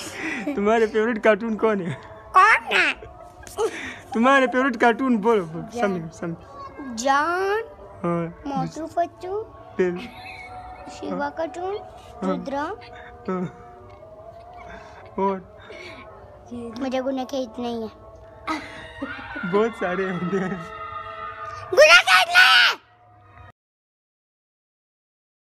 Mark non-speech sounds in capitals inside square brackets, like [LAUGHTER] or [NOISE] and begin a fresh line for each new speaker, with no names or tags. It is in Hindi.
[LAUGHS] तुम्हारे फेवरेट कार्टून कौन है?
कौन है?
तुम्हारे फेवरेट कार्टून बोलो बोलो, समझ समझ।
जॉन
हाँ।
मोटू पत्तू
फिर?
शिवा हाँ। कार्टून हाँ। रुद्रा।
हाँ। और?
मुझे गुना के इतना ही है।
बहुत सारे होते हैं
गुना के इतना